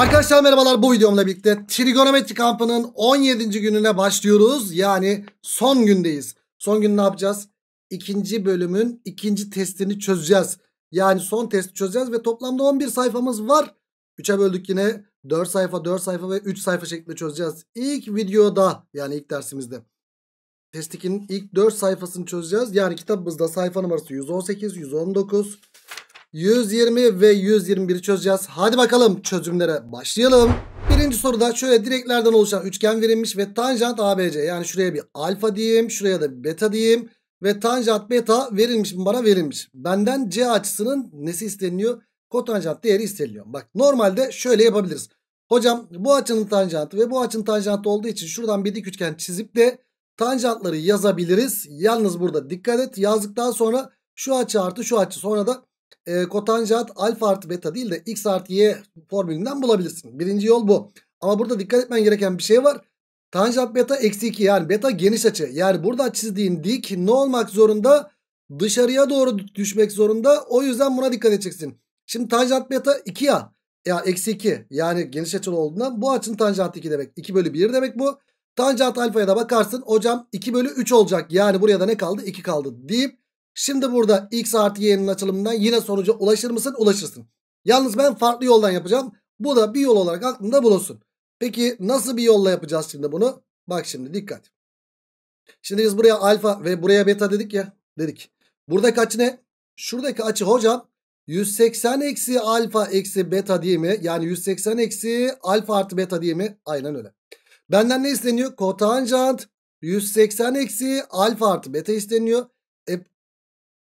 Arkadaşlar merhabalar bu videomla birlikte trigonometri kampının 17. gününe başlıyoruz. Yani son gündeyiz. Son gün ne yapacağız? İkinci bölümün ikinci testini çözeceğiz. Yani son testi çözeceğiz ve toplamda 11 sayfamız var. 3'e böldük yine 4 sayfa 4 sayfa ve 3 sayfa şeklinde çözeceğiz. İlk videoda yani ilk dersimizde Testik'in ilk 4 sayfasını çözeceğiz. Yani kitabımızda sayfa numarası 118, 119, 120 ve 121'i çözeceğiz. Hadi bakalım çözümlere başlayalım. Birinci soruda şöyle direklerden oluşan üçgen verilmiş ve tanjant ABC. Yani şuraya bir alfa diyeyim, şuraya da beta diyeyim. Ve tanjant beta verilmiş mi bana verilmiş. Benden C açısının nesi isteniyor? Kotanjant değeri isteniyor. Bak normalde şöyle yapabiliriz. Hocam bu açının tanjantı ve bu açının tanjantı olduğu için şuradan bir dik üçgen çizip de tanjantları yazabiliriz. Yalnız burada dikkat et yazdıktan sonra şu açı artı şu açı sonra da e, kotanjant alfa artı beta değil de x artı y formülünden bulabilirsin. Birinci yol bu. Ama burada dikkat etmen gereken bir şey var. Tanjant beta eksi 2 yani beta geniş açı. Yani burada çizdiğin dik ne olmak zorunda? Dışarıya doğru düşmek zorunda. O yüzden buna dikkat edeceksin. Şimdi tanjant beta 2 ya. Ya eksi 2 yani geniş açılı olduğundan bu açının tanjantı 2 demek. 2 bölü 1 demek bu. Tanjant alfaya da bakarsın hocam 2 bölü 3 olacak. Yani buraya da ne kaldı? 2 kaldı deyip şimdi burada x artı y'nin açılımından yine sonuca ulaşır mısın? Ulaşırsın. Yalnız ben farklı yoldan yapacağım. Bu da bir yol olarak aklında bulunsun. Peki nasıl bir yolla yapacağız şimdi bunu? Bak şimdi dikkat. Şimdi biz buraya alfa ve buraya beta dedik ya. Dedik. Buradaki açı ne? Şuradaki açı hocam 180 eksi alfa eksi beta diye mi? Yani 180 eksi alfa artı beta diye mi? Aynen öyle. Benden ne isteniyor? Kotanjant 180 eksi alfa artı beta isteniyor.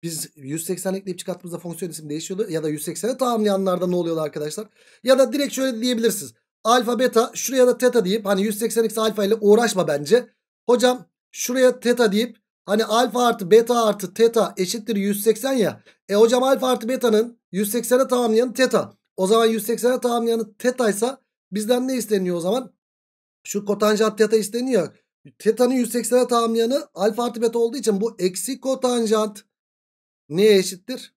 Biz 180 ekleyip çıkarttığımızda fonksiyon isim değişiyordu. Ya da 180'e tamamlayanlarda ne oluyordu arkadaşlar? Ya da direkt şöyle diyebilirsiniz. Alfa beta şuraya da teta deyip hani 180 eksi alfa ile uğraşma bence. Hocam şuraya teta deyip hani alfa artı beta artı teta eşittir 180 ya. E hocam alfa artı beta'nın 180'e tamamlayanı teta. O zaman 180'e tamamlayanı teta ise bizden ne isteniyor o zaman? Şu kotanjant teta isteniyor. Teta'nın 180'e tamamlayanı alfa artı beta olduğu için bu eksi kotanjant neye eşittir?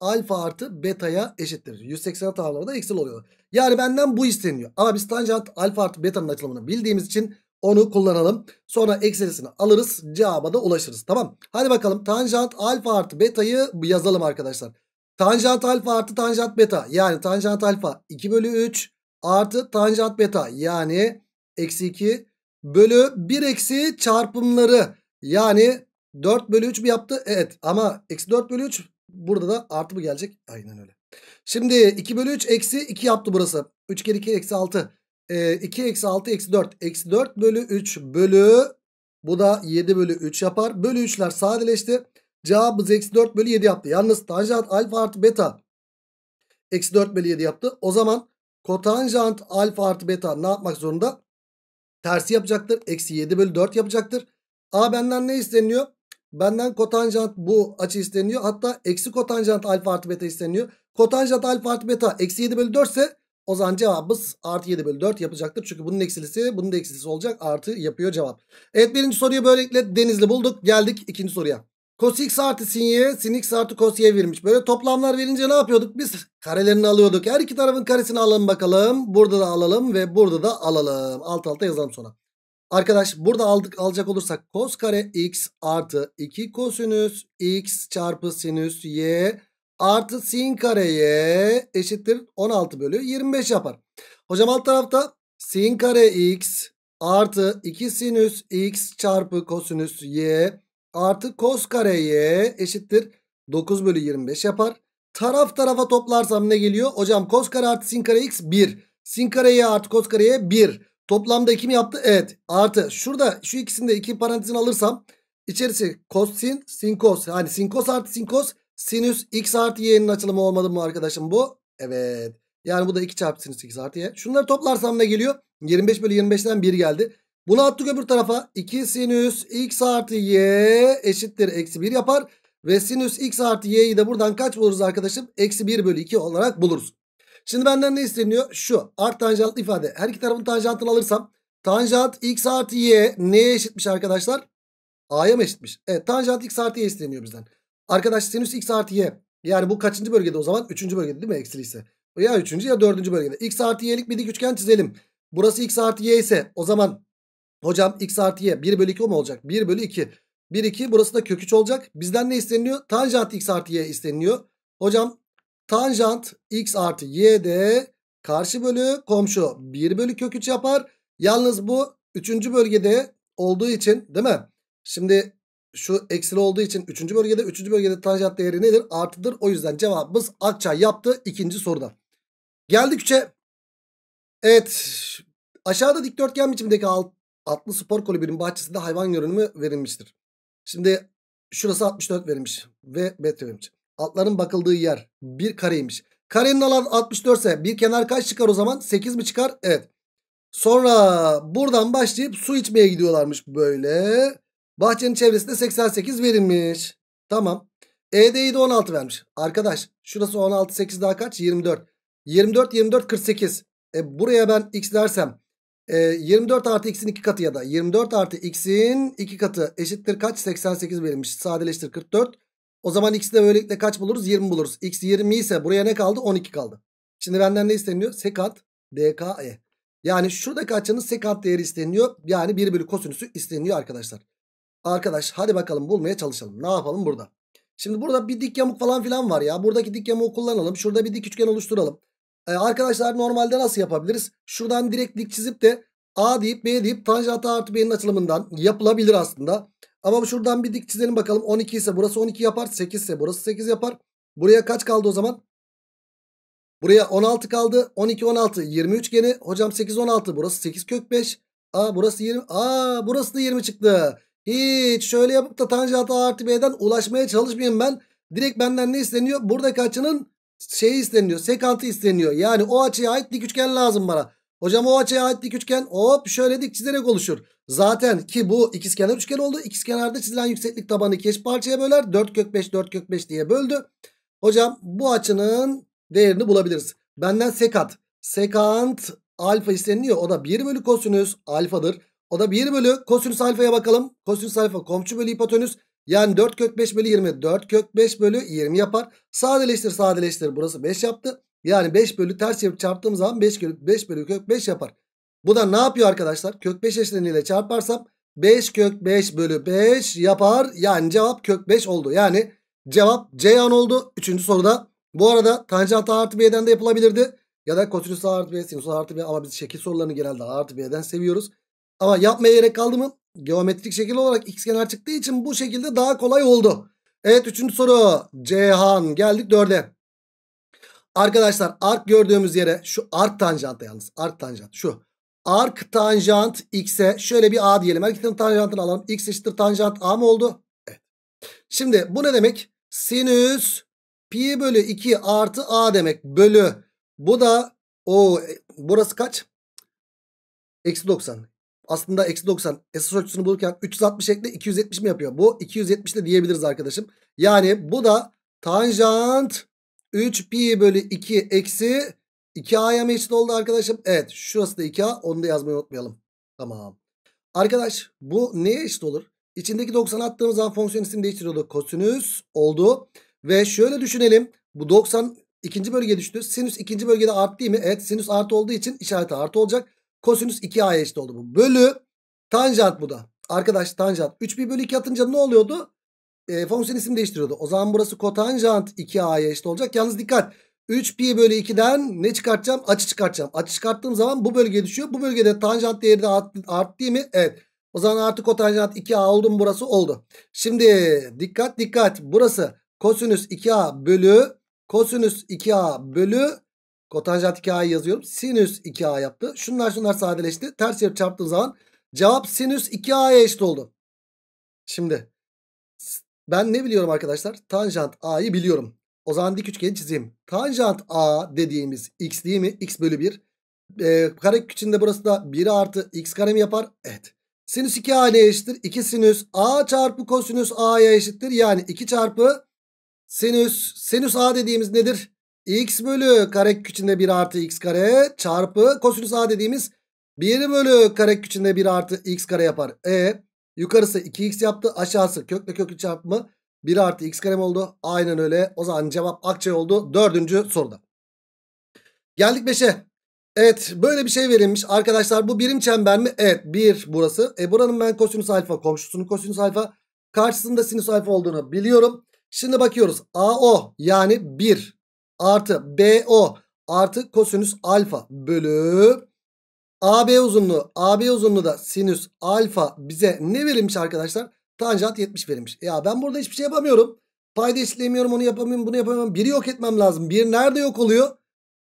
Alfa artı beta'ya eşittir. 180'e tamamlamada eksi oluyor. Yani benden bu isteniyor. Ama biz tanjant alfa artı beta'nın açılımını bildiğimiz için onu kullanalım. Sonra eksilisini alırız. Cevaba da ulaşırız. Tamam. Hadi bakalım tanjant alfa artı beta'yı yazalım arkadaşlar. Tanjant alfa artı tanjant beta. Yani tanjant alfa 2 bölü 3 artı tanjant beta. Yani eksi 2 bölü 1 eksi çarpımları. Yani 4 bölü 3 mü yaptı? Evet ama eksi 4 bölü 3 burada da artı mı gelecek? Aynen öyle. Şimdi 2 bölü 3 eksi 2 yaptı burası. 3 kere 2 eksi 6. Ee, 2 eksi 6 eksi 4. Eksi 4 bölü 3 bölü bu da 7 bölü 3 yapar. Bölü 3'ler sadeleşti. Cevabımız eksi 4 bölü 7 yaptı. Yalnız tanjant alfa artı beta eksi 4 bölü 7 yaptı. O zaman kotanjant alfa artı beta ne yapmak zorunda? Tersi yapacaktır. Eksi 7 bölü 4 yapacaktır. A benden ne isteniyor? Benden kotanjant bu açı isteniyor. Hatta eksi kotanjant alfa artı beta isteniyor. Kotanjant alfa artı beta eksi 7 bölü 4 ise o zaman cevabımız artı 7 bölü 4 yapacaktır. Çünkü bunun eksilisi bunun da eksilisi olacak. Artı yapıyor cevap. Evet birinci soruyu böylelikle denizli bulduk. Geldik ikinci soruya. Cos x artı sin y sin x artı cos y verilmiş. Böyle toplamlar verince ne yapıyorduk biz? Karelerini alıyorduk. Her iki tarafın karesini alalım bakalım. Burada da alalım ve burada da alalım. Alt alta yazalım sonra. Arkadaş burada aldık alacak olursak cos kare x artı 2 kosinüs x çarpı sinüs y artı sin kare y eşittir 16 bölü 25 yapar. Hocam alt tarafta sin kare x artı 2 sinüs x çarpı kosinüs y artı cos kare y eşittir 9 bölü 25 yapar. Taraf tarafa toplarsam ne geliyor? Hocam cos kare artı sin kare x 1. Sin kare y artı cos kare y 1. Toplamda 2 mi yaptı? Evet. Artı şurada şu ikisini de iki parantezini alırsam içerisi cos sin sin cos. Yani sin cos artı sin cos sinüs x artı y'nin açılımı olmadı mı arkadaşım bu? Evet. Yani bu da 2 çarpı sinüs x artı y. Şunları toplarsam ne geliyor? 25 bölü 25'ten 1 geldi. Bunu attık öbür tarafa. 2 sinüs x artı y eşittir eksi 1 yapar. Ve sinüs x artı y'yi de buradan kaç buluruz arkadaşım? Eksi 1 bölü 2 olarak buluruz. Şimdi benden ne isteniyor? Şu art tanjantlı ifade. Her iki tarafın tanjantını alırsam tanjant x artı y neye eşitmiş arkadaşlar? A'ya mı eşitmiş? Evet tanjant x artı y isteniyor bizden. Arkadaş sinüs x artı y. Yani bu kaçıncı bölgede o zaman? Üçüncü bölgede değil mi eksiliyse? Ya üçüncü ya dördüncü bölgede. X artı y'lik bir dik üçgen çizelim. Burası x artı y ise o zaman hocam x artı y 1 bölü 2 mu olacak? 1 bölü 2. 1 2 burası da kök 3 olacak. Bizden ne isteniyor? Tanjant x artı y isteniyor. Hocam tanjant x artı y de karşı bölü komşu 1 bölü kök 3 yapar. Yalnız bu 3. bölgede olduğu için değil mi? Şimdi şu eksili olduğu için 3. bölgede 3. bölgede tanjant değeri nedir? Artıdır. O yüzden cevabımız Akçay yaptı ikinci soruda. Geldik 3'e. Evet. Aşağıda dikdörtgen biçimdeki alt, atlı spor kulübünün bahçesinde hayvan görünümü verilmiştir. Şimdi şurası 64 verilmiş ve metre verilmiş. Altların bakıldığı yer bir kareymiş. Karenin alanı 64 ise bir kenar kaç çıkar o zaman? 8 mi çıkar? Evet. Sonra buradan başlayıp su içmeye gidiyorlarmış böyle. Bahçenin çevresinde 88 verilmiş. Tamam. ED'yi de 16 vermiş. Arkadaş şurası 16 8 daha kaç? 24. 24 24 48. E, buraya ben x dersem e, 24 artı x'in 2 katı ya da 24 artı x'in 2 katı eşittir kaç? 88 verilmiş. Sadeleştir 44. O zaman x'i de böylelikle kaç buluruz? 20 buluruz. x 20 ise buraya ne kaldı? 12 kaldı. Şimdi benden ne isteniyor? Sekant DKE. Yani şuradaki açının sekant değeri isteniyor. Yani 1 bölü kosinüsü isteniyor arkadaşlar. Arkadaş hadi bakalım bulmaya çalışalım. Ne yapalım burada? Şimdi burada bir dik yamuk falan filan var ya. Buradaki dik yamuğu kullanalım. Şurada bir dik üçgen oluşturalım. Ee, arkadaşlar normalde nasıl yapabiliriz? Şuradan direkt dik çizip de A deyip B deyip tanjant artı B'nin açılımından yapılabilir aslında. Ama şuradan bir dik çizelim bakalım. 12 ise burası 12 yapar. 8 ise burası 8 yapar. Buraya kaç kaldı o zaman? Buraya 16 kaldı. 12 16 20 üçgeni. Hocam 8 16 burası 8 kök 5. Aa burası 20. Aa burası da 20 çıktı. Hiç şöyle yapıp da tanjant artı B'den ulaşmaya çalışmayayım ben. Direkt benden ne isteniyor? Buradaki açının şey isteniyor. Sekantı isteniyor. Yani o açıya ait dik üçgen lazım bana. Hocam o açıya ait dik üçgen hop şöyle dik çizerek oluşur. Zaten ki bu ikizkenar üçgen oldu. İkizkenarda çizilen yükseklik tabanı iki parçaya böler. 4 kök 5 4 kök 5 diye böldü. Hocam bu açının değerini bulabiliriz. Benden sekant. Sekant alfa isteniyor. O da 1 bölü kosinüs alfadır. O da 1 bölü kosinüs alfaya bakalım. Kosinüs alfa komşu bölü hipotenüs. Yani 4 kök 5 bölü 20. 4 kök 5 bölü 20 yapar. Sadeleştir sadeleştir. Burası 5 yaptı. Yani 5 bölü ters çevirip çarptığım zaman 5, 5 bölü kök 5 yapar. Bu da ne yapıyor arkadaşlar? Kök 5 eşleniyle çarparsam 5 kök 5 bölü 5 yapar. Yani cevap kök 5 oldu. Yani cevap Ceyhan oldu. Üçüncü soruda. Bu arada tanjant artı B'den de yapılabilirdi. Ya da kosinüs artı B, sinüs artı B ama biz şekil sorularını genelde artı B'den seviyoruz. Ama yapmaya gerek kaldı mı? Geometrik şekil olarak x kenar çıktığı için bu şekilde daha kolay oldu. Evet üçüncü soru. Ceyhan geldik dörde. Arkadaşlar ark gördüğümüz yere şu ark tanjant yalnız. Ark tanjant şu. Ark tanjant x'e şöyle bir a diyelim. Her iki tanjantını alalım. x eşittir tanjant a mı oldu? Evet. Şimdi bu ne demek? Sinüs pi bölü 2 artı a demek. Bölü. Bu da o burası kaç? Eksi 90. Aslında eksi 90 esas ölçüsünü bulurken 360 ekle 270 mi yapıyor? Bu 270 de diyebiliriz arkadaşım. Yani bu da tanjant 3 pi bölü 2 eksi 2a'ya mı eşit oldu arkadaşım? Evet şurası da 2a onu da yazmayı unutmayalım. Tamam. Arkadaş bu neye eşit olur? İçindeki 90 attığımız zaman fonksiyon ismini değiştiriyordu. Kosinüs oldu. Ve şöyle düşünelim. Bu 90 ikinci bölgeye düştü. Sinüs ikinci bölgede arttı değil mi? Evet sinüs artı olduğu için işareti artı olacak. Kosinüs 2a'ya eşit oldu bu. Bölü tanjant bu da. Arkadaş tanjant 3 pi bölü 2 atınca ne oluyordu? E, fonksiyon isim değiştiriyordu. O zaman burası kotanjant 2a'ya eşit olacak. Yalnız dikkat. 3 pi bölü 2'den ne çıkartacağım? Açı çıkartacağım. Açı çıkarttığım zaman bu bölgeye düşüyor. Bu bölgede tanjant değeri de arttı, arttı değil mi? Evet. O zaman artık kotanjant 2a oldu mu burası? Oldu. Şimdi dikkat dikkat. Burası kosinüs 2a bölü kosinüs 2a bölü kotanjant 2a'yı yazıyorum. Sinüs 2a yaptı. Şunlar şunlar sadeleşti. Ters yapıp çarptığım zaman cevap sinüs 2a'ya eşit oldu. Şimdi ben ne biliyorum arkadaşlar? Tanjant a'yı biliyorum. O zaman dik üçgeni çizeyim. Tanjant a dediğimiz x değil mi? x bölü 1. Ee, karekök içinde burası da 1 artı x kare mi yapar? Evet. Sinüs 2a ile eşittir? 2 sinüs a çarpı kosinüs a'ya eşittir. Yani 2 çarpı sinüs. Sinüs a dediğimiz nedir? x bölü karekök içinde 1 artı x kare çarpı kosinüs a dediğimiz 1 bölü karekök içinde 1 artı x kare yapar. E yukarısı 2x yaptı aşağısı kökle köklü çarpımı 1 artı x kare oldu. Aynen öyle o zaman cevap Akçay oldu dördüncü soruda. Geldik 5'e. Evet böyle bir şey verilmiş. Arkadaşlar bu birim çember mi? Evet 1 burası. E buranın ben kosinüs alfa komşusunun kosinüs alfa karşısında sinüs alfa olduğunu biliyorum. Şimdi bakıyoruz. AO yani 1 artı BO artı kosinüs alfa bölü AB uzunluğu. AB uzunluğu da sinüs alfa bize ne verilmiş arkadaşlar? Tanjant 70 verilmiş. Ya ben burada hiçbir şey yapamıyorum. Payda eşitleyemiyorum onu yapamıyorum bunu yapamıyorum. Biri yok etmem lazım. Bir nerede yok oluyor?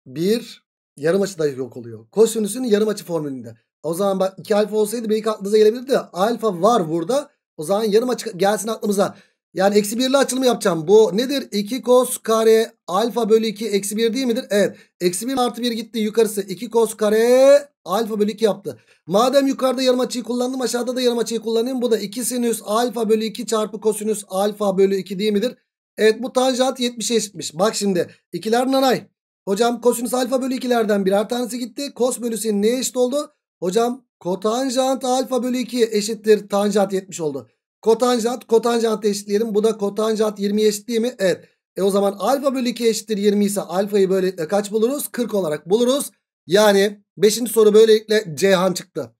Bir yarım açıda yok oluyor. Kosinüsün yarım açı formülünde. O zaman bak 2 alfa olsaydı belki aklınıza gelebilirdi. Alfa var burada. O zaman yarım açı gelsin aklımıza. Yani eksi birli açılımı yapacağım. Bu nedir? 2 kos kare alfa bölü 2 eksi 1 değil midir? Evet. Eksi 1 artı 1 gitti yukarısı. 2 kos kare alfa bölü 2 yaptı. Madem yukarıda yarım açıyı kullandım aşağıda da yarım açıyı kullanayım. Bu da 2 sinüs alfa bölü 2 çarpı kosinüs alfa bölü 2 değil midir? Evet bu tanjant 70'e eşitmiş. Bak şimdi ikiler nanay. Hocam kosinüs alfa bölü 2'lerden birer tanesi gitti. Kos bölü sin neye eşit oldu? Hocam kotanjant alfa bölü 2 eşittir tanjant 70 oldu. Kotanjant kotanjant eşitleyelim. Bu da kotanjant 20 eşit değil mi? Evet. E o zaman alfa bölü 2 eşittir 20 ise alfayı böylelikle kaç buluruz? 40 olarak buluruz. Yani 5. soru böylelikle Ceyhan çıktı.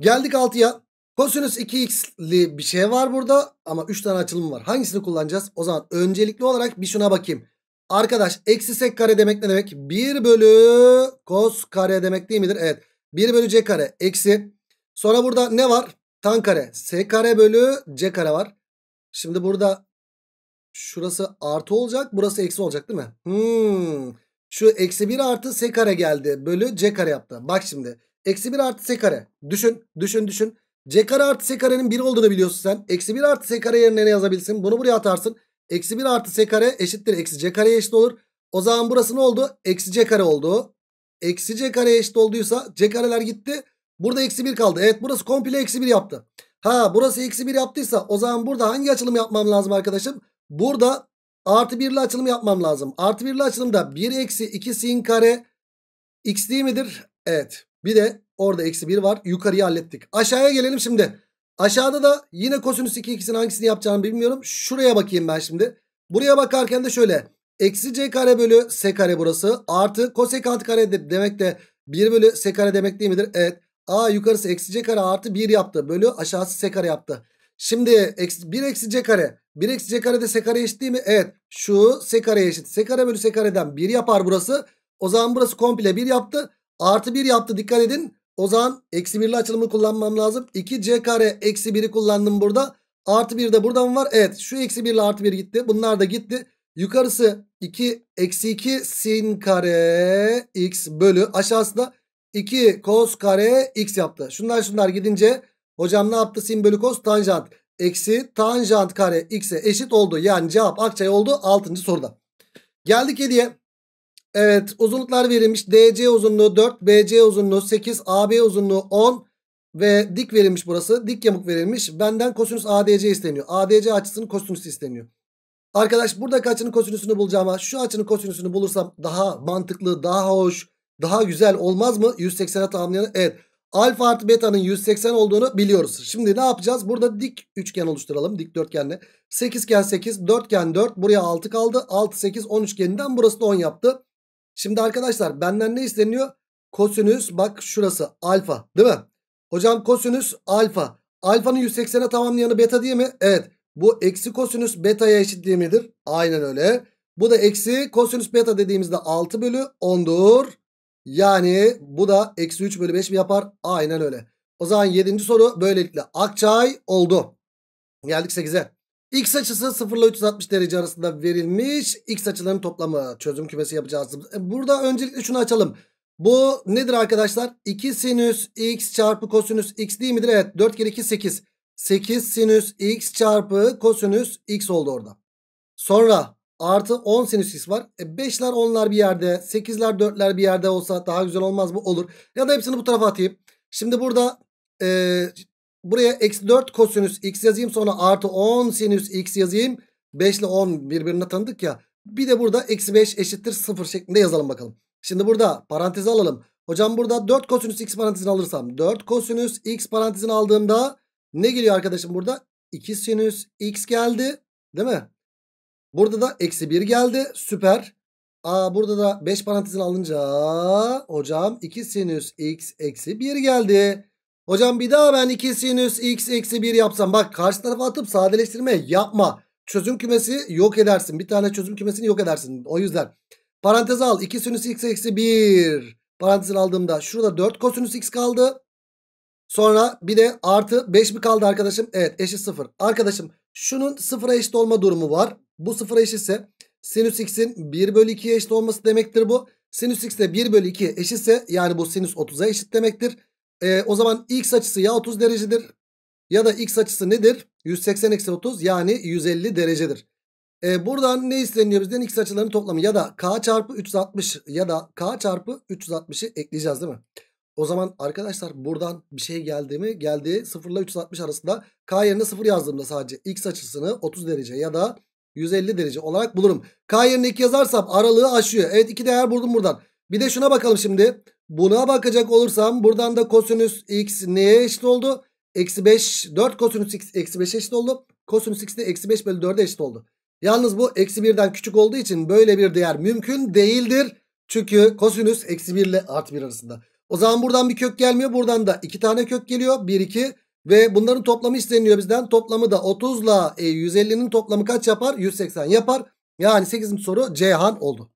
Geldik 6'ya. Kosinüs 2x'li bir şey var burada ama 3 tane açılım var. Hangisini kullanacağız? O zaman öncelikli olarak bir şuna bakayım. Arkadaş eksi sek kare demek ne demek? 1 bölü kos kare demek değil midir? Evet. 1 bölü c kare eksi. Sonra burada ne var? Tan kare. S kare bölü C kare var. Şimdi burada şurası artı olacak. Burası eksi olacak değil mi? Hmm. Şu eksi 1 artı S kare geldi. Bölü C kare yaptı. Bak şimdi. Eksi 1 artı S kare. Düşün. Düşün düşün. C kare artı S karenin 1 olduğunu biliyorsun sen. Eksi 1 artı S kare yerine ne yazabilsin? Bunu buraya atarsın. Eksi 1 artı S kare eşittir. Eksi C kareye eşit olur. O zaman burası ne oldu? Eksi C kare oldu. Eksi C kare eşit olduysa C kareler gitti. Burada eksi 1 kaldı. Evet burası komple eksi 1 yaptı. Ha burası eksi 1 yaptıysa o zaman burada hangi açılım yapmam lazım arkadaşım? Burada artı 1 ile açılım yapmam lazım. Artı 1 ile açılımda 1 eksi 2 sin kare x değil midir? Evet. Bir de orada eksi 1 var. Yukarıyı hallettik. Aşağıya gelelim şimdi. Aşağıda da yine kosinüs 2 x'in hangisini yapacağını bilmiyorum. Şuraya bakayım ben şimdi. Buraya bakarken de şöyle. Eksi c kare bölü s kare burası. Artı kosekant kare de demek de 1 bölü s kare demek değil midir? Evet. A yukarısı eksi c kare artı 1 yaptı. Bölü aşağısı s kare yaptı. Şimdi eksi, 1 eksi c kare. 1 eksi c kare de s kare eşit değil mi? Evet. Şu s kare eşit. s kare bölü s kareden 1 yapar burası. O zaman burası komple 1 yaptı. Artı 1 yaptı dikkat edin. O zaman eksi 1'li açılımı kullanmam lazım. 2c kare eksi 1'i kullandım burada. Artı 1 de burada mı var? Evet şu eksi 1 ile artı 1 gitti. Bunlar da gitti. Yukarısı 2 eksi 2 sin kare x bölü aşağısı da 2 cos kare x yaptı. Şunlar şunlar gidince hocam ne yaptı? Sin bölü cos tanjant. Eksi tanjant kare x'e eşit oldu. Yani cevap Akçay oldu 6. soruda. Geldik 7'ye. Evet uzunluklar verilmiş. DC uzunluğu 4, BC uzunluğu 8, AB uzunluğu 10 ve dik verilmiş burası. Dik yamuk verilmiş. Benden kosinüs ADC isteniyor. ADC açısının kosinüsü isteniyor. Arkadaş burada açının kosinüsünü bulacağıma şu açının kosinüsünü bulursam daha mantıklı, daha hoş, daha güzel olmaz mı? 180'e tamamlayan. Evet. Alfa artı beta'nın 180 olduğunu biliyoruz. Şimdi ne yapacağız? Burada dik üçgen oluşturalım. Dik dörtgenle. 8 gen 8, dörtgen 4. Buraya 6 kaldı. 6, 8, 10 üçgeninden burası da 10 yaptı. Şimdi arkadaşlar benden ne isteniyor? Kosinüs bak şurası alfa değil mi? Hocam kosinüs alfa. Alfanın 180'e tamamlayanı beta değil mi? Evet. Bu eksi kosinüs beta'ya eşit değil midir? Aynen öyle. Bu da eksi kosinüs beta dediğimizde 6 bölü 10'dur. Yani bu da eksi 3 bölü 5 mi yapar? Aynen öyle. O zaman 7. soru böylelikle Akçay oldu. Geldik 8'e. X açısı 0 ile 360 derece arasında verilmiş. X açılarının toplamı çözüm kümesi yapacağız. E, burada öncelikle şunu açalım. Bu nedir arkadaşlar? 2 sinüs x çarpı kosinüs x değil midir? Evet 4 kere 2 8. 8 sinüs x çarpı kosinüs x oldu orada. Sonra artı 10 sinüs var. E 5'ler 10'lar bir yerde 8'ler 4'ler bir yerde olsa daha güzel olmaz mı? Olur. Ya da hepsini bu tarafa atayım. Şimdi burada e, buraya eksi 4 kosinüs x yazayım. Sonra artı 10 sinüs x yazayım. 5 ile 10 birbirine tanıdık ya. Bir de burada eksi 5 eşittir 0 şeklinde yazalım bakalım. Şimdi burada parantezi alalım. Hocam burada 4 kosinüs x parantezini alırsam 4 kosinüs x parantezini aldığımda ne geliyor arkadaşım burada? 2 sinüs x geldi değil mi? Burada da eksi 1 geldi süper. Aa burada da 5 parantezin alınca hocam 2 sinüs x eksi 1 geldi. Hocam bir daha ben 2 sinüs x eksi 1 yapsam bak karşı tarafa atıp sadeleştirme yapma. Çözüm kümesi yok edersin. Bir tane çözüm kümesini yok edersin. O yüzden parantez al 2 sinüs x eksi 1 parantezin aldığımda şurada 4 kosinüs x kaldı. Sonra bir de artı 5 mi kaldı arkadaşım? Evet eşit 0. Arkadaşım şunun 0'a eşit olma durumu var. Bu 0'a eşitse sinüs x'in 1 bölü 2'ye eşit olması demektir bu. Sinüs x de 1 bölü 2 eşitse yani bu sinüs 30'a eşit demektir. Ee, o zaman x açısı ya 30 derecedir ya da x açısı nedir? 180 eksi 30 yani 150 derecedir. Ee, buradan ne isteniyor bizden? X açılarının toplamı ya da k çarpı 360 ya da k çarpı 360'ı ekleyeceğiz değil mi? O zaman arkadaşlar buradan bir şey geldi mi? Geldi 0 ile 360 arasında k yerine 0 yazdığımda sadece x açısını 30 derece ya da 150 derece olarak bulurum. K yerine 2 yazarsam aralığı aşıyor. Evet 2 değer buldum buradan. Bir de şuna bakalım şimdi. Buna bakacak olursam buradan da kosinüs x neye eşit oldu? Eksi 5 4 kosinüs x eksi 5 eşit oldu. Kosinüs x de eksi 5 bölü 4'e eşit oldu. Yalnız bu eksi 1'den küçük olduğu için böyle bir değer mümkün değildir. Çünkü kosinüs eksi 1 ile artı 1 arasında. O zaman buradan bir kök gelmiyor. Buradan da 2 tane kök geliyor. 1 2 ve bunların toplamı isteniyor bizden. Toplamı da 30 ile 150'nin toplamı kaç yapar? 180 yapar. Yani 8. soru Ceyhan oldu.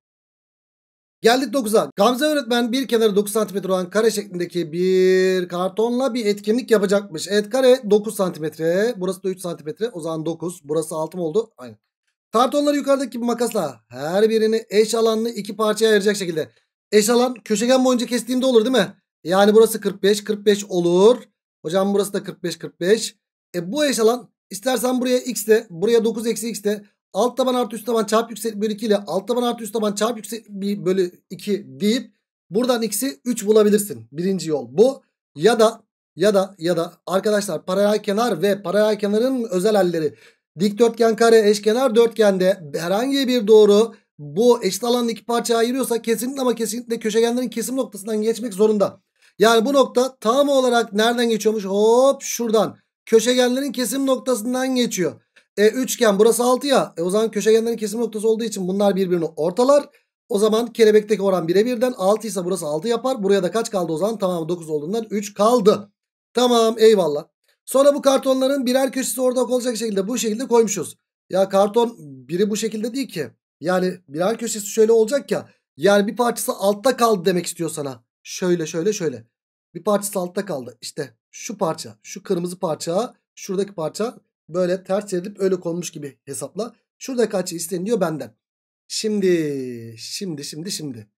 Geldik 9'a. Gamze öğretmen bir kenarı 9 cm olan kare şeklindeki bir kartonla bir etkinlik yapacakmış. Evet kare 9 cm. Burası da 3 cm. O zaman 9. Burası 6 mı oldu? Aynen. Kartonları yukarıdaki bir makasla her birini eş alanlı iki parçaya ayıracak şekilde. Eş alan köşegen boyunca kestiğimde olur değil mi? Yani burası 45 45 olur. Hocam burası da 45 45. E bu eş alan istersen buraya x de buraya 9 eksi x de alt taban artı üst taban çarp yükseklik bölü 2 ile alt taban artı üst taban çarp yükseklik bölü 2 deyip buradan x'i 3 bulabilirsin. Birinci yol bu. Ya da ya da ya da arkadaşlar paralel kenar ve paralel kenarın özel halleri dikdörtgen kare eşkenar dörtgende herhangi bir doğru bu eşit alanlı iki parçaya ayırıyorsa kesinlikle ama kesinlikle köşegenlerin kesim noktasından geçmek zorunda. Yani bu nokta tam olarak nereden geçiyormuş? Hop şuradan. Köşegenlerin kesim noktasından geçiyor. E üçgen burası 6 ya. E o zaman köşegenlerin kesim noktası olduğu için bunlar birbirini ortalar. O zaman kelebekteki oran 1'e 1'den 6 ise burası 6 yapar. Buraya da kaç kaldı o zaman? Tamam 9 olduğundan 3 kaldı. Tamam eyvallah. Sonra bu kartonların birer köşesi ortak olacak şekilde bu şekilde koymuşuz. Ya karton biri bu şekilde değil ki. Yani birer köşesi şöyle olacak ya. Yani bir parçası altta kaldı demek istiyor sana. Şöyle şöyle şöyle. Bir parçası altta kaldı. İşte şu parça. Şu kırmızı parça. Şuradaki parça böyle ters çevrilip öyle konmuş gibi hesapla. Şurada kaç isteniyor benden. Şimdi şimdi şimdi şimdi.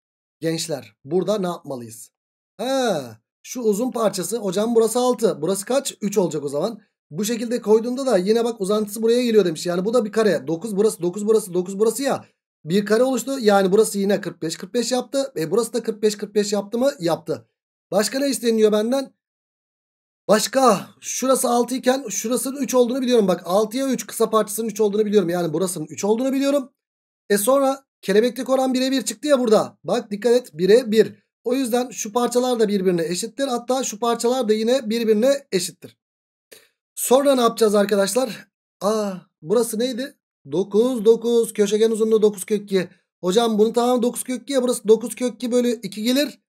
Gençler burada ne yapmalıyız? Ha, şu uzun parçası hocam burası 6. Burası kaç? 3 olacak o zaman. Bu şekilde koyduğunda da yine bak uzantısı buraya geliyor demiş. Yani bu da bir kare. 9 burası 9 burası 9 burası ya. Bir kare oluştu. Yani burası yine 45 45 yaptı. E burası da 45 45 yaptı mı? Yaptı. Başka ne isteniyor benden? Başka şurası 6 iken şurasının 3 olduğunu biliyorum. Bak 6'ya 3 kısa parçasının 3 olduğunu biliyorum. Yani burasının 3 olduğunu biliyorum. E sonra kelebeklik oran 1'e 1 çıktı ya burada. Bak dikkat et 1'e 1. O yüzden şu parçalar da birbirine eşittir. Hatta şu parçalar da yine birbirine eşittir. Sonra ne yapacağız arkadaşlar? Aa burası neydi? 9 9 köşegen uzunluğu 9 kök 2. Hocam bunu tamam 9 kök 2 burası 9 kök 2 bölü 2 gelir.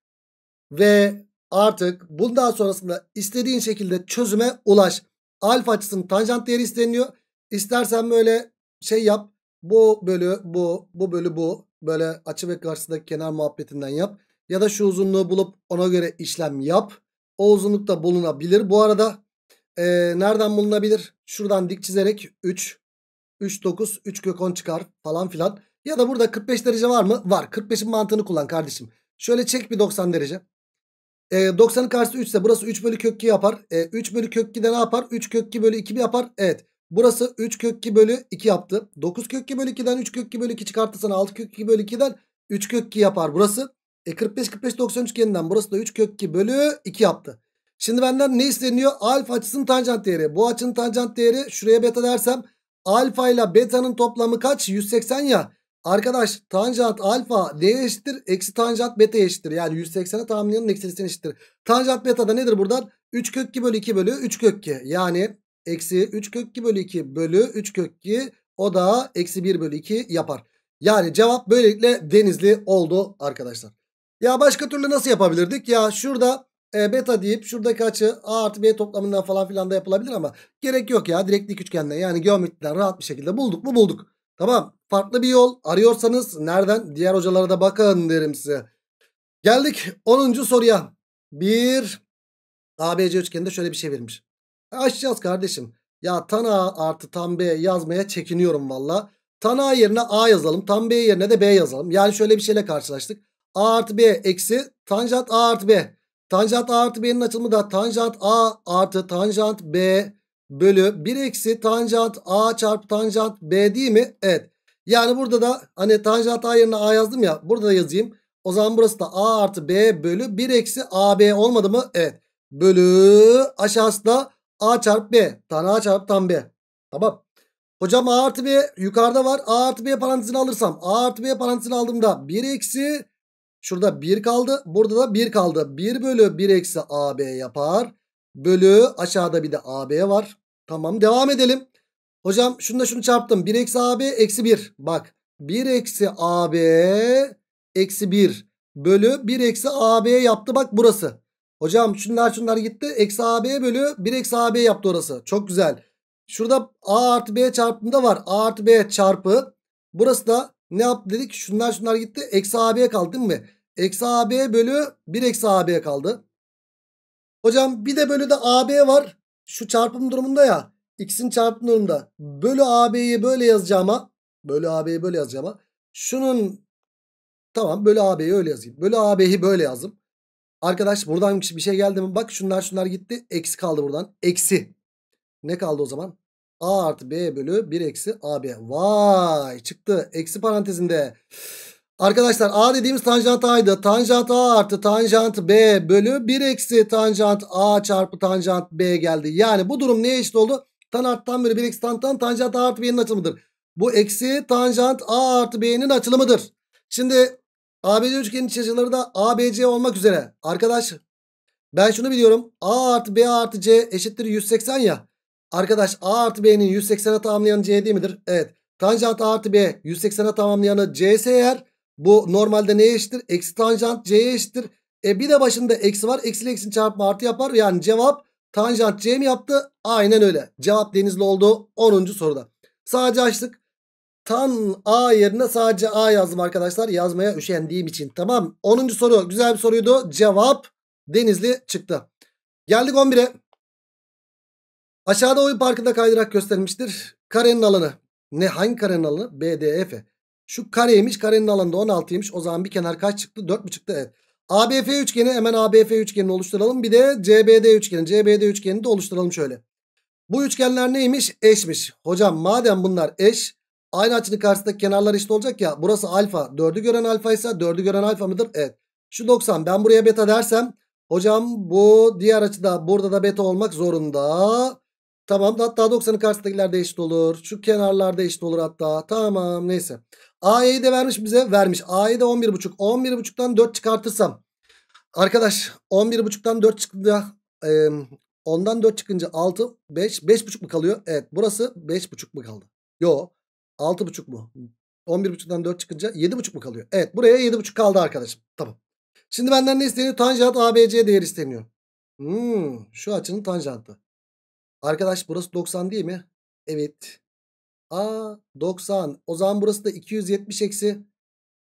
Ve artık bundan sonrasında istediğin şekilde çözüme ulaş. Alfa açısının tanjant değeri isteniyor. İstersen böyle şey yap. Bu bölü bu bu bölü bu. Böyle açı ve karşısındaki kenar muhabbetinden yap. Ya da şu uzunluğu bulup ona göre işlem yap. O uzunluk da bulunabilir. Bu arada e, nereden bulunabilir? Şuradan dik çizerek 3 3 9 3 kök 10 çıkar falan filan. Ya da burada 45 derece var mı? Var. 45'in mantığını kullan kardeşim. Şöyle çek bir 90 derece. E, 90'ın karşısı 3 ise burası 3 bölü kök 2 yapar. E, 3 bölü kök 2 de ne yapar? 3 kök 2 bölü 2 yapar. Evet. Burası 3 kök 2 bölü 2 yaptı. 9 kök 2 bölü 2'den 3 kök 2 bölü 2 çıkartırsan 6 kök 2 bölü 2'den 3 kök 2 yapar burası. E 45 45 90 üçgeninden burası da 3 kök 2 bölü 2 yaptı. Şimdi benden ne isteniyor? Alfa açısının tanjant değeri. Bu açının tanjant değeri şuraya beta dersem alfa ile beta'nın toplamı kaç? 180 ya. Arkadaş tanjant alfa neye eşittir? Eksi tanjant beta eşittir. Yani 180'e tamamlayanın eksilisine eşittir. Tanjant beta da nedir buradan? 3 kök 2 bölü 2 bölü 3 kök 2. Yani eksi 3 kök 2 bölü 2 bölü 3 kök 2 o da eksi 1 bölü 2 yapar. Yani cevap böylelikle Denizli oldu arkadaşlar. Ya başka türlü nasıl yapabilirdik? Ya şurada e, beta deyip şuradaki açı A artı B toplamından falan filan da yapılabilir ama gerek yok ya. Direkt dik üçgenden yani geometriden rahat bir şekilde bulduk mu bulduk. Tamam farklı bir yol arıyorsanız nereden? Diğer hocalara da bakın derim size. Geldik 10. soruya. Bir ABC üçgeninde şöyle bir şey vermiş. Açacağız kardeşim. Ya tan A artı tan B yazmaya çekiniyorum valla. Tan A yerine A yazalım. Tan B yerine de B yazalım. Yani şöyle bir şeyle karşılaştık. A artı B eksi tanjant A artı B. Tanjant A artı B'nin açılımı da tanjant A artı tanjant B bölü 1 eksi tanjant A çarpı tanjant B değil mi? Evet. Yani burada da hani tanjant A yerine A yazdım ya. Burada da yazayım. O zaman burası da A artı B bölü 1 eksi AB olmadı mı? Evet. Bölü aşağısı da A çarpı B. Tan A çarpı tan B. Tamam. Hocam A artı B yukarıda var. A artı B parantezini alırsam. A artı B parantezini aldığımda 1 eksi. Şurada 1 kaldı. Burada da 1 kaldı. 1 bölü 1 eksi AB yapar. Bölü aşağıda bir de AB var. Tamam devam edelim. Hocam şunu da şunu çarptım. 1 eksi AB eksi 1. Bak 1 eksi AB eksi 1 bölü 1 eksi AB yaptı. Bak burası. Hocam şunlar şunlar gitti. Eksi AB bölü 1 eksi AB yaptı orası. Çok güzel. Şurada A artı B çarpımında var. A artı B çarpı. Burası da ne yaptı dedik? Şunlar şunlar gitti. Eksi AB kaldı değil mi? Eksi AB bölü 1 eksi AB kaldı. Hocam bir de bölü de AB var. Şu çarpım durumunda ya. X'in çarpım durumunda. Bölü AB'yi böyle yazacağıma. Bölü AB'yi böyle yazacağıma. Şunun tamam bölü AB'yi öyle yazayım. Bölü AB'yi böyle yazdım. Arkadaş buradan bir şey geldi mi? Bak şunlar şunlar gitti. Eksi kaldı buradan. Eksi. Ne kaldı o zaman? A artı B bölü 1 eksi AB. Vay çıktı. Eksi parantezinde. Arkadaşlar A dediğimiz tanjant A'ydı. Tanjant A artı tanjant B bölü 1 eksi tanjant A çarpı tanjant B geldi. Yani bu durum neye eşit oldu? Tan artı tan bölü 1 eksi tan tan tanjant A artı B'nin açılımıdır. Bu eksi tanjant A artı B'nin açılımıdır. Şimdi ABC üçgenin iç açıları da ABC olmak üzere. Arkadaş ben şunu biliyorum. A artı B artı C eşittir 180 ya. Arkadaş A artı B'nin 180'e tamamlayanı C değil midir? Evet. Tanjant A artı B 180'e tamamlayanı C ise eğer bu normalde neye eşittir? Eksi tanjant C'ye eşittir. E bir de başında eksi var. Eksi eksinin çarpımı artı yapar. Yani cevap tanjant C mi yaptı? Aynen öyle. Cevap denizli oldu 10. soruda. Sadece açtık. Tan A yerine sadece A yazdım arkadaşlar. Yazmaya üşendiğim için. Tamam. 10. soru güzel bir soruydu. Cevap Denizli çıktı. Geldik 11'e. Aşağıda oyun parkında kaydırak gösterilmiştir. Karenin alanı. Ne hangi karenin alanı? BDF. Şu kareymiş. Karenin alanı da 16'ymış. O zaman bir kenar kaç çıktı? 4 mü çıktı? Evet. ABF üçgeni hemen ABF üçgenini oluşturalım. Bir de CBD üçgeni. CBD üçgenini de oluşturalım şöyle. Bu üçgenler neymiş? Eşmiş. Hocam madem bunlar eş Aynı açının karşısındaki kenarlar eşit olacak ya. Burası alfa. 4'ü gören alfa ise 4'ü gören alfa mıdır? Evet. Şu 90 ben buraya beta dersem hocam bu diğer açıda burada da beta olmak zorunda. Tamam hatta 90'ın karşısındakiler de eşit olur. Şu kenarlar da eşit olur hatta. Tamam neyse. A'yı de vermiş bize vermiş. A'yı da 11.5. 11.5'tan 4 çıkartırsam. Arkadaş 11.5'tan 4 çıktı. E, ondan 4 çıkınca 6 5 5.5 mu kalıyor? Evet burası 5.5 mu kaldı? Yok. 6,5 mu? 11,5'dan 4 çıkınca 7,5 mu kalıyor? Evet buraya 7,5 kaldı arkadaşım. Tamam. Şimdi benden ne isteniyor? Tanjant ABC değeri isteniyor. Hmm, şu açının tanjantı. Arkadaş burası 90 değil mi? Evet. A 90. O zaman burası da 270 eksi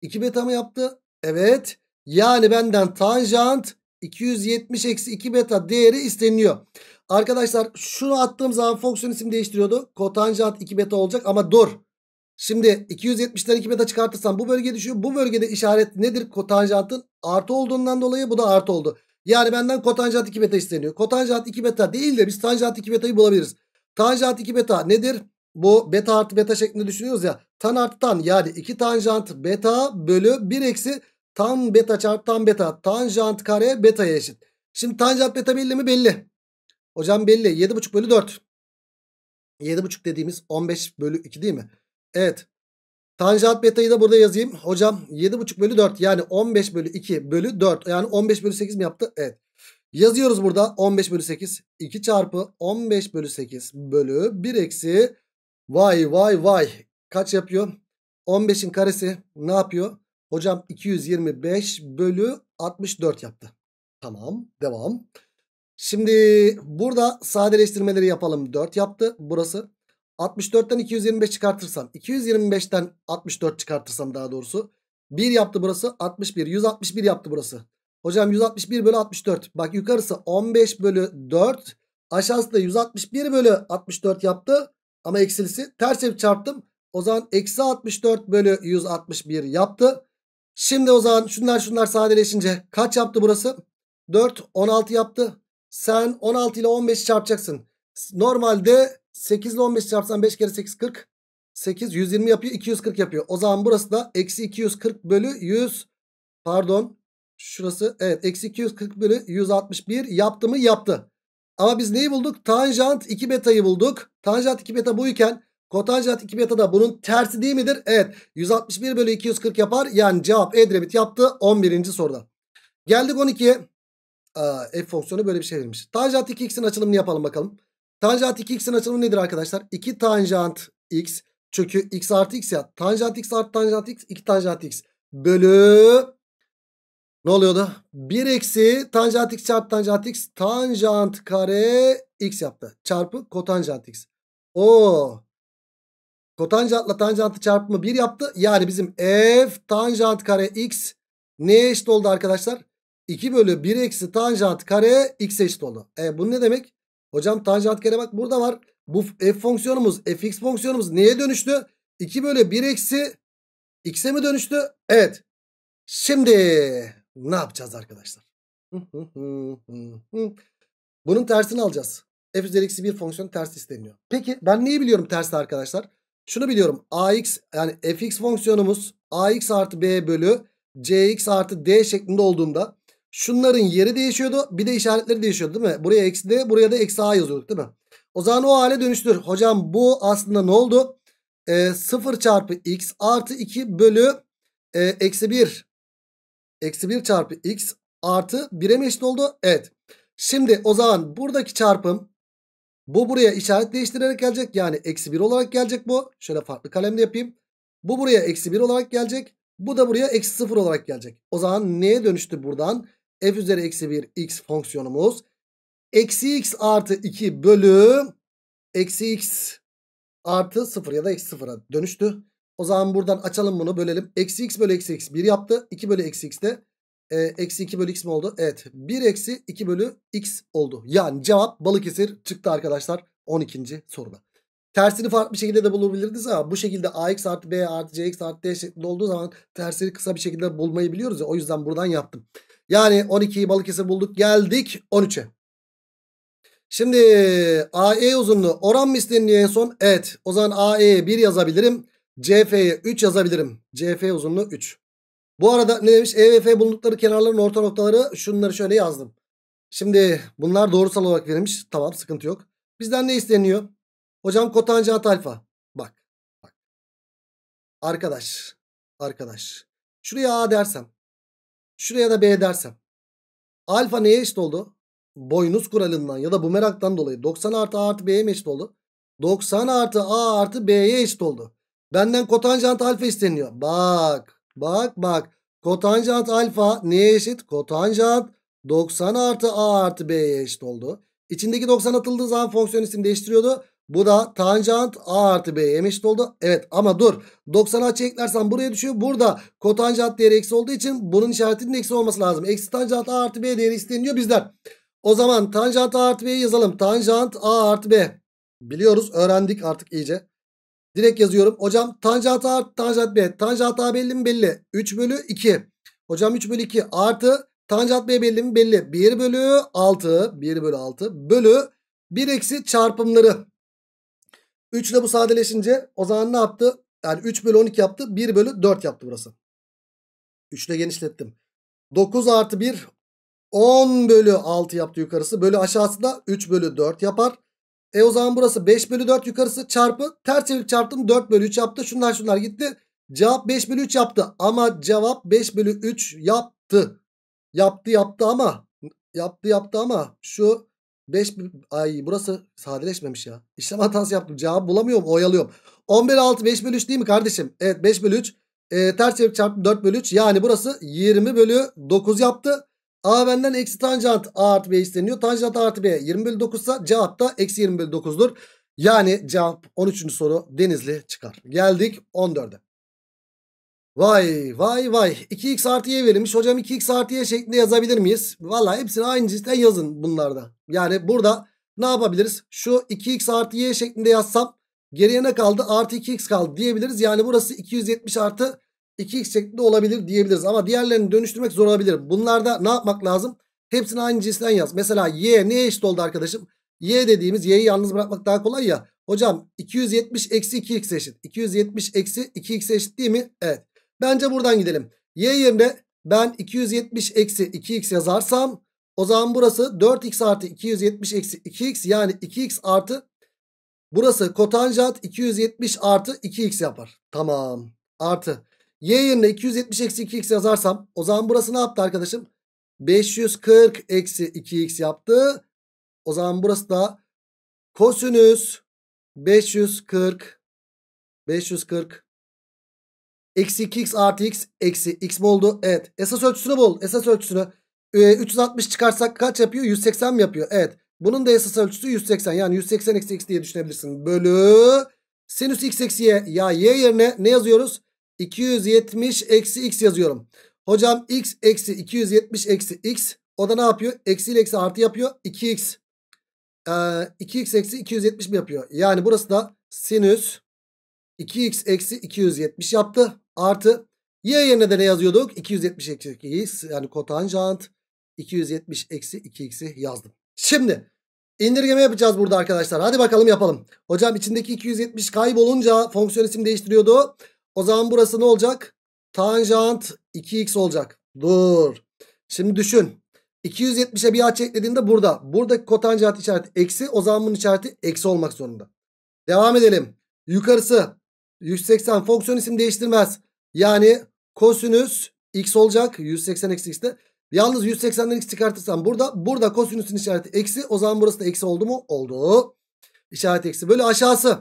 2 beta mı yaptı? Evet. Yani benden tanjant 270 eksi 2 beta değeri isteniyor. Arkadaşlar şunu attığım zaman fonksiyon isim değiştiriyordu. Kotanjant 2 beta olacak ama dur. Şimdi 270'ten 2 beta çıkartırsam bu bölge düşüyor. Bu bölgede işaret nedir? Kotanjantın artı olduğundan dolayı bu da artı oldu. Yani benden kotanjant 2 beta isteniyor. Kotanjant 2 beta değil de biz tanjant 2 betayı bulabiliriz. Tanjant 2 beta nedir? Bu beta artı beta şeklinde düşünüyoruz ya. Tan artı tan yani 2 tanjant beta bölü 1 eksi tan beta çarpı tan beta. Tanjant kare beta'ya eşit. Şimdi tanjant beta belli mi? Belli. Hocam belli. 7,5 bölü 4. 7,5 dediğimiz 15 bölü 2 değil mi? Evet. Tanjant beta'yı da burada yazayım. Hocam 7,5 bölü 4 yani 15 bölü 2 bölü 4 yani 15 bölü 8 mi yaptı? Evet. Yazıyoruz burada 15 bölü 8 2 çarpı 15 bölü 8 bölü 1 eksi vay vay vay kaç yapıyor? 15'in karesi ne yapıyor? Hocam 225 bölü 64 yaptı. Tamam devam. Şimdi burada sadeleştirmeleri yapalım. 4 yaptı burası. 64'ten 225 çıkartırsam 225'ten 64 çıkartırsam daha doğrusu 1 yaptı burası 61 161 yaptı burası. Hocam 161 bölü 64 bak yukarısı 15 bölü 4 aşağısı da 161 bölü 64 yaptı ama eksilisi ters çarp çarptım. O zaman eksi 64 bölü 161 yaptı. Şimdi o zaman şunlar şunlar sadeleşince kaç yaptı burası? 4 16 yaptı. Sen 16 ile 15 çarpacaksın. Normalde 8 ile 15 çarpsan 5 kere 8 40. 8 120 yapıyor 240 yapıyor. O zaman burası da eksi 240 bölü 100 pardon şurası evet eksi 240 bölü 161 yaptı mı yaptı. Ama biz neyi bulduk? Tanjant 2 beta'yı bulduk. Tanjant 2 beta buyken kotanjant 2 beta da bunun tersi değil midir? Evet 161 bölü 240 yapar. Yani cevap Edremit yaptı 11. soruda. Geldik 12'ye. F fonksiyonu böyle bir şey verilmiş. Tanjant 2x'in açılımını yapalım bakalım. Tanjant 2x'in açılımı nedir arkadaşlar? 2 tanjant x çünkü x artı x ya. Tanjant x artı tanjant x 2 tanjant x bölü ne oluyordu? 1 eksi tanjant x çarpı tanjant x tanjant kare x yaptı. Çarpı kotanjant x. O kotanjantla tanjantı çarpımı 1 yaptı. Yani bizim f tanjant kare x neye eşit oldu arkadaşlar? 2 bölü 1 eksi tanjant kare x eşit oldu. E bu ne demek? Hocam tanjant kare bak burada var. Bu f fonksiyonumuz fx fonksiyonumuz neye dönüştü? 2 bölü 1 eksi x'e mi dönüştü? Evet. Şimdi ne yapacağız arkadaşlar? Bunun tersini alacağız. f üzeri eksi 1 fonksiyonu ters isteniyor. Peki ben neyi biliyorum tersi arkadaşlar? Şunu biliyorum. ax yani fx fonksiyonumuz ax artı b bölü cx artı d şeklinde olduğunda şunların yeri değişiyordu. Bir de işaretleri değişiyordu değil mi? Buraya eksi d buraya da eksi a yazıyorduk değil mi? O zaman o hale dönüştür. Hocam bu aslında ne oldu? Ee, 0 çarpı x artı 2 bölü e, eksi 1. Eksi 1 çarpı x artı 1'e mi eşit oldu? Evet. Şimdi o zaman buradaki çarpım bu buraya işaret değiştirerek gelecek. Yani eksi 1 olarak gelecek bu. Şöyle farklı kalemle yapayım. Bu buraya eksi 1 olarak gelecek. Bu da buraya eksi 0 olarak gelecek. O zaman neye dönüştü buradan? F üzeri eksi 1 x fonksiyonumuz. Eksi x artı 2 bölü eksi x artı 0 ya da eksi 0'a dönüştü. O zaman buradan açalım bunu bölelim. Eksi x bölü eksi x 1 yaptı. 2 bölü eksi x de e, eksi 2 bölü x mi oldu? Evet 1 eksi 2 bölü x oldu. Yani cevap Balıkesir çıktı arkadaşlar 12. soruda. Tersini farklı bir şekilde de bulabilirdiniz ama bu şekilde ax artı b artı cx artı d şeklinde olduğu zaman tersini kısa bir şekilde bulmayı biliyoruz ya. O yüzden buradan yaptım. Yani 12'yi Balıkesir bulduk. Geldik 13'e. Şimdi AE uzunluğu oran mı isteniliyor en son? Evet. O zaman AE'ye 1 yazabilirim. CF'ye 3 yazabilirim. CF uzunluğu 3. Bu arada ne demiş? E ve F bulundukları kenarların orta noktaları şunları şöyle yazdım. Şimdi bunlar doğrusal olarak verilmiş. Tamam sıkıntı yok. Bizden ne isteniyor? Hocam kotanjant alfa. Bak. bak. Arkadaş. Arkadaş. Şuraya A dersem. Şuraya da B dersem. Alfa neye eşit oldu? Boynuz kuralından ya da bumerangdan dolayı 90 artı A artı B'ye mi eşit oldu? 90 artı A artı B'ye eşit oldu. Benden kotanjant alfa isteniyor. Bak. Bak bak. Kotanjant alfa neye eşit? Kotanjant 90 artı A artı B'ye eşit oldu. İçindeki 90 atıldığı zaman fonksiyon isim değiştiriyordu. Bu da tanjant A artı B'ye eşit oldu. Evet ama dur. 90 açı eklersen buraya düşüyor. Burada kotanjant değeri eksi olduğu için bunun işaretinin eksi olması lazım. Eksi tanjant A artı B değeri isteniyor bizden. O zaman tanjant A artı B'yi yazalım. Tanjant A artı B. Biliyoruz öğrendik artık iyice. Direkt yazıyorum. Hocam tanjant A tanjant B. Tanjant A belli mi belli. 3 bölü 2. Hocam 3 bölü 2 artı tanjant B belli mi belli. 1 bölü 6. 1 bölü 6 bölü 1 eksi çarpımları. 3 ile bu sadeleşince o zaman ne yaptı? Yani 3 bölü 12 yaptı. 1 bölü 4 yaptı burası. 3 ile genişlettim. 9 artı 1 10 bölü 6 yaptı yukarısı. Bölü aşağısı da 3 bölü 4 yapar. E o zaman burası 5 bölü 4 yukarısı çarpı ters çevirip çarptım 4 bölü 3 yaptı. Şunlar şunlar gitti. Cevap 5 bölü 3 yaptı. Ama cevap 5 bölü 3 yaptı. Yaptı yaptı ama yaptı yaptı ama şu 5 ay burası sadeleşmemiş ya. İşlem hatası yaptım. Cevabı bulamıyorum. Oyalıyorum. 10 bölü 6 5 bölü 3 değil mi kardeşim? Evet 5 bölü 3. E, ters çevirip çarptım 4 bölü 3. Yani burası 20 bölü 9 yaptı. A benden eksi tanjant A artı B isteniyor. Tanjant A artı B 20 bölü 9 ise cevap da eksi 20 bölü 9'dur. Yani cevap 13. soru Denizli çıkar. Geldik 14'e. Vay vay vay 2x artı y verilmiş. Hocam 2x artı y şeklinde yazabilir miyiz? Valla hepsini aynı cinsten yazın bunlarda. Yani burada ne yapabiliriz? Şu 2x artı y şeklinde yazsam geriye ne kaldı? Artı 2x kaldı diyebiliriz. Yani burası 270 artı 2x şeklinde olabilir diyebiliriz. Ama diğerlerini dönüştürmek zor olabilir. Bunlarda ne yapmak lazım? Hepsini aynı cinsten yaz. Mesela y neye eşit oldu arkadaşım? y dediğimiz y'yi yalnız bırakmak daha kolay ya. Hocam 270 eksi 2x eşit. 270 eksi 2x eşit değil mi? Evet. Bence buradan gidelim. Y yerine ben 270 eksi 2x yazarsam o zaman burası 4x artı 270 eksi 2x yani 2x artı burası kotanjant 270 artı 2x yapar. Tamam. Artı. Y yerine 270 eksi 2x yazarsam o zaman burası ne yaptı arkadaşım? 540 eksi 2x yaptı. O zaman burası da kosinüs 540 540 Eksi 2x artı x eksi x mi oldu? Evet. Esas ölçüsünü bul. Esas ölçüsünü. Ee, 360 çıkarsak kaç yapıyor? 180 mi yapıyor? Evet. Bunun da esas ölçüsü 180. Yani 180 eksi x diye düşünebilirsin. Bölü sinüs x eksi y. Ya y yerine ne yazıyoruz? 270 eksi x yazıyorum. Hocam x eksi 270 eksi x. O da ne yapıyor? Eksi ile eksi artı yapıyor. 2x. Ee, 2x eksi 270 mi yapıyor? Yani burası da sinüs 2x eksi 270 yaptı. Artı y yerine de ne yazıyorduk? 270 eksi 2x yani kotanjant 270 eksi 2x'i yazdım. Şimdi indirgeme yapacağız burada arkadaşlar. Hadi bakalım yapalım. Hocam içindeki 270 kaybolunca fonksiyon isim değiştiriyordu. O zaman burası ne olacak? Tanjant 2x olacak. Dur. Şimdi düşün. 270'e bir açı eklediğinde burada. Buradaki kotanjant işareti eksi. O zaman bunun işareti eksi olmak zorunda. Devam edelim. Yukarısı 180 fonksiyon isim değiştirmez. Yani kosinüs x olacak. 180 eksi x'te. Yalnız 180'den x çıkartırsam burada burada kosinüsün işareti eksi. O zaman burası da eksi oldu mu? Oldu. İşaret eksi. Böyle aşağısı.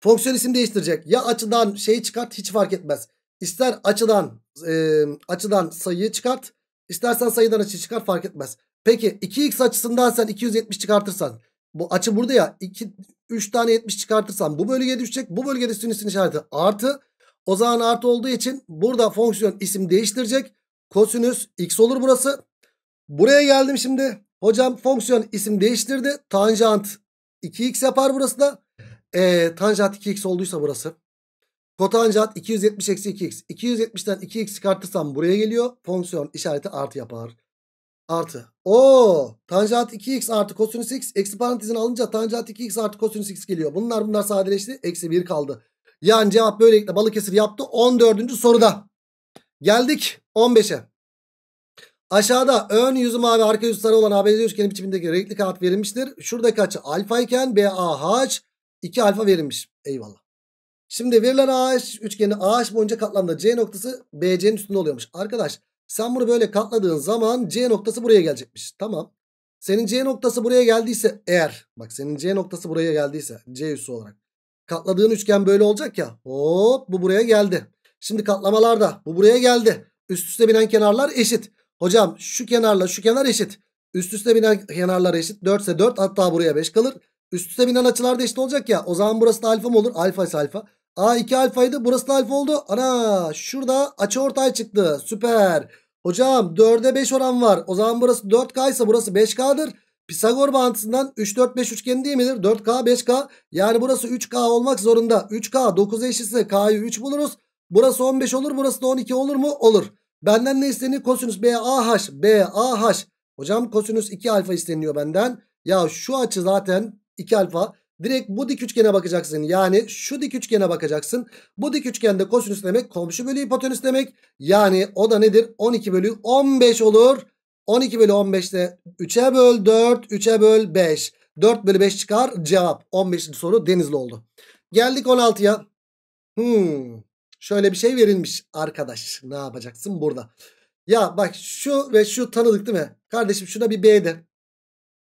Fonksiyon isim değiştirecek. Ya açıdan şeyi çıkart hiç fark etmez. İster açıdan e, açıdan sayıyı çıkart. İstersen sayıdan açı çıkart fark etmez. Peki 2x açısından sen 270 çıkartırsan bu açı burada ya 2 3 tane 70 çıkartırsam bu bölgeye düşecek. Bu bölgede sinüsün işareti artı. O zaman artı olduğu için burada fonksiyon isim değiştirecek. Kosinüs x olur burası. Buraya geldim şimdi. Hocam fonksiyon isim değiştirdi. Tanjant 2x yapar burası da. E, tanjant 2x olduysa burası. Kotanjant 270 eksi 2x. 270'ten 2x çıkartırsam buraya geliyor. Fonksiyon işareti artı yapar. Artı. O tanjant 2x artı kosinüs x. Eksi parantezini alınca tanjant 2x artı kosinüs x geliyor. Bunlar bunlar sadeleşti. Eksi 1 kaldı. Yani cevap böylelikle Balıkesir yaptı. 14. soruda. Geldik 15'e. Aşağıda ön yüzü mavi arka yüzü sarı olan ABC üçgeni biçimindeki renkli kağıt verilmiştir. Şuradaki açı alfa iken BAH 2 alfa verilmiş. Eyvallah. Şimdi verilen AH üçgeni AH boyunca katlandı. C noktası BC'nin üstünde oluyormuş. Arkadaş sen bunu böyle katladığın zaman C noktası buraya gelecekmiş. Tamam. Senin C noktası buraya geldiyse eğer bak senin C noktası buraya geldiyse C üssü olarak katladığın üçgen böyle olacak ya. Hop bu buraya geldi. Şimdi katlamalarda bu buraya geldi. Üst üste binen kenarlar eşit. Hocam şu kenarla şu kenar eşit. Üst üste binen kenarlar eşit. 4 ise 4 hatta buraya 5 kalır. Üst üste binen açılar da eşit olacak ya. O zaman burası da alfa mı olur? Alfa ise alfa. A 2 alfaydı. Burası da alfa oldu. Ana şurada açı ortay çıktı. Süper. Hocam 4'e 5 oran var. O zaman burası 4K ise burası 5K'dır. Pisagor bağıntısından 3 4 5 üçgeni değil midir? 4K 5K. Yani burası 3K olmak zorunda. 3K 9 eşitse K'yı 3 buluruz. Burası 15 olur. Burası da 12 olur mu? Olur. Benden ne isteniyor? Kosinüs BAH. BAH. Hocam kosinüs 2 alfa isteniyor benden. Ya şu açı zaten 2 alfa. Direkt bu dik üçgene bakacaksın. Yani şu dik üçgene bakacaksın. Bu dik üçgende kosinüs demek komşu bölü hipotenüs demek. Yani o da nedir? 12 bölü 15 olur. 12 bölü 15'te 3'e böl 4, 3'e böl 5. 4 bölü 5 çıkar. Cevap 15. soru Denizli oldu. Geldik 16'ya. Hmm. Şöyle bir şey verilmiş arkadaş. Ne yapacaksın burada? Ya bak şu ve şu tanıdık değil mi? Kardeşim şuna bir B de.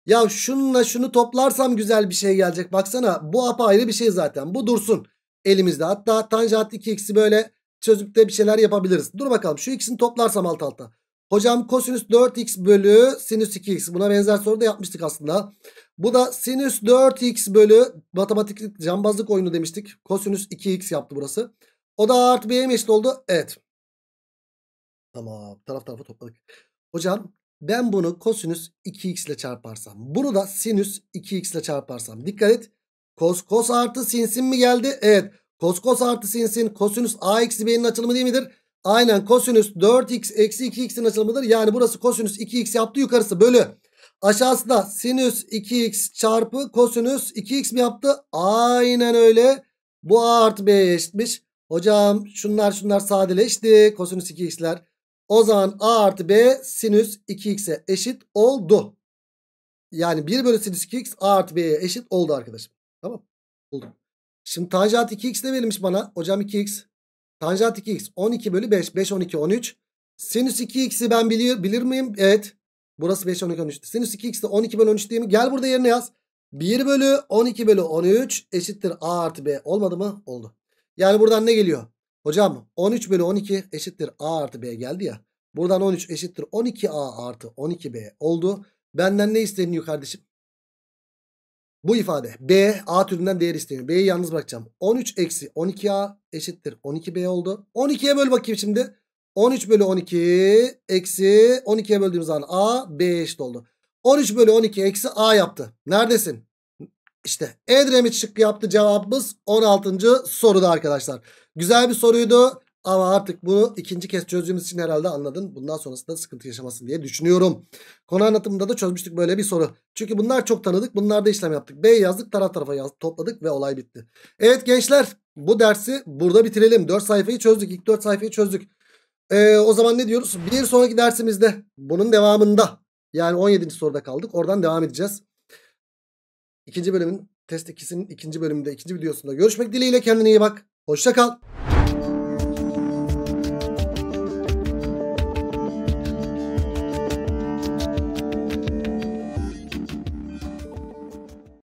Ya şununla şunu toplarsam güzel bir şey gelecek. Baksana bu apayrı bir şey zaten. Bu dursun elimizde. Hatta tanjant 2x'i böyle çözüp de bir şeyler yapabiliriz. Dur bakalım şu ikisini toplarsam alt alta. Hocam kosinüs 4x bölü sinüs 2x. Buna benzer soru da yapmıştık aslında. Bu da sinüs 4x bölü matematik cambazlık oyunu demiştik. Kosinüs 2x yaptı burası. O da artı B'ye mi eşit oldu? Evet. Tamam taraf tarafa topladık. Hocam ben bunu kosinüs 2x ile çarparsam. Bunu da sinüs 2x ile çarparsam. Dikkat et. Kos kos artı sinsin mi geldi? Evet. Kos kos artı sinsin kosinüs a eksi b'nin açılımı değil midir? Aynen kosinüs 4x eksi 2x'in açılımıdır. Yani burası kosinüs 2x yaptı yukarısı bölü. Aşağısı da sinüs 2x çarpı kosinüs 2x mi yaptı? Aynen öyle. Bu a artı b'ye eşitmiş. Hocam şunlar şunlar sadeleşti. Kosinüs 2x'ler. O zaman a artı b sinüs 2x'e eşit oldu. Yani 1 bölü sinüs 2x a artı b'ye eşit oldu arkadaşım. Tamam. Buldum. Şimdi tanjant 2x de verilmiş bana. Hocam 2x. Tanjant 2x 12 bölü 5. 5 12 13. Sinüs 2x'i ben bilir, bilir miyim? Evet. Burası 5 12 13. Sinüs 2x de 12 bölü 13 değil mi? Gel burada yerine yaz. 1 bölü 12 bölü 13 eşittir a artı b. Olmadı mı? Oldu. Yani buradan ne geliyor? Hocam 13 bölü 12 eşittir a artı b geldi ya. Buradan 13 eşittir 12a artı 12b oldu. Benden ne isteniyor kardeşim? Bu ifade B A türünden değer isteniyor. B'yi yalnız bırakacağım. 13 eksi 12A eşittir 12B oldu. 12'ye böl bakayım şimdi. 13 bölü 12 eksi 12'ye böldüğümüz zaman A B eşit oldu. 13 bölü 12 eksi A yaptı. Neredesin? İşte Edremit şıkkı yaptı cevabımız 16. soruda arkadaşlar. Güzel bir soruydu. Ama artık bunu ikinci kez çözdüğümüz için herhalde anladın. Bundan sonrasında sıkıntı yaşamasın diye düşünüyorum. Konu anlatımında da çözmüştük böyle bir soru. Çünkü bunlar çok tanıdık. Bunlarda işlem yaptık. B yazdık taraf tarafa yazdık, topladık ve olay bitti. Evet gençler bu dersi burada bitirelim. 4 sayfayı çözdük. İlk 4 sayfayı çözdük. Ee, o zaman ne diyoruz? Bir sonraki dersimizde bunun devamında yani 17. soruda kaldık. Oradan devam edeceğiz. İkinci bölümün test 2'sinin ikinci bölümünde ikinci videosunda görüşmek dileğiyle kendine iyi bak. Hoşça kal.